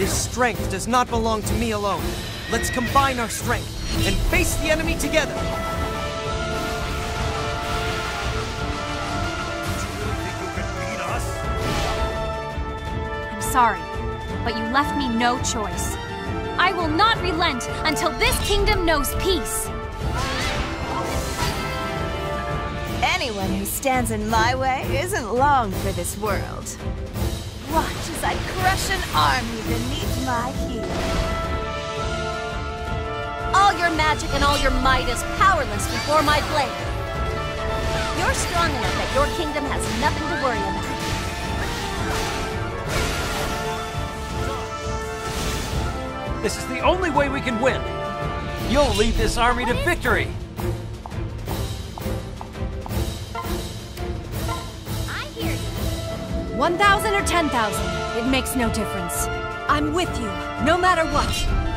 This strength does not belong to me alone. Let's combine our strength and face the enemy together. I'm sorry, but you left me no choice. I will not relent until this kingdom knows peace. Anyone who stands in my way isn't long for this world. Watch as I crush an army beneath my heel. All your magic and all your might is powerless before my blade. You're strong enough that your kingdom has nothing to worry about. This is the only way we can win. You'll lead this army to victory. 1,000 or 10,000, it makes no difference. I'm with you, no matter what.